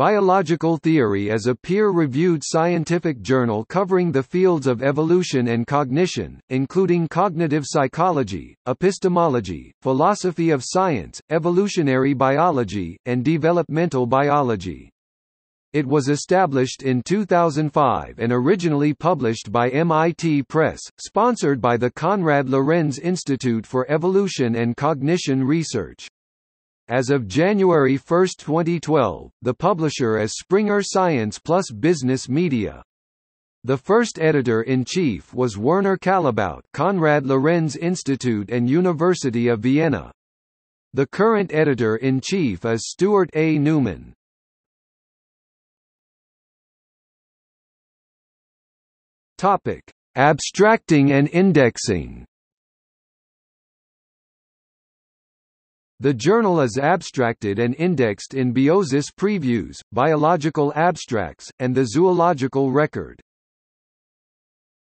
Biological Theory is a peer-reviewed scientific journal covering the fields of evolution and cognition, including cognitive psychology, epistemology, philosophy of science, evolutionary biology, and developmental biology. It was established in 2005 and originally published by MIT Press, sponsored by the Konrad Lorenz Institute for Evolution and Cognition Research. As of January 1, 2012, the publisher is Springer Science plus Business Media. The first editor-in-chief was Werner Callebaut Konrad Lorenz Institute and University of Vienna. The current editor-in-chief is Stuart A. Newman. Topic: Abstracting and indexing. The journal is abstracted and indexed in Biosis Previews, Biological Abstracts, and the Zoological Record.